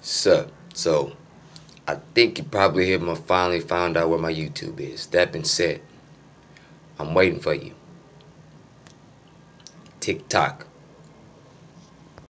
Sup. So, I think you probably have finally found out where my YouTube is. That being said, I'm waiting for you. TikTok.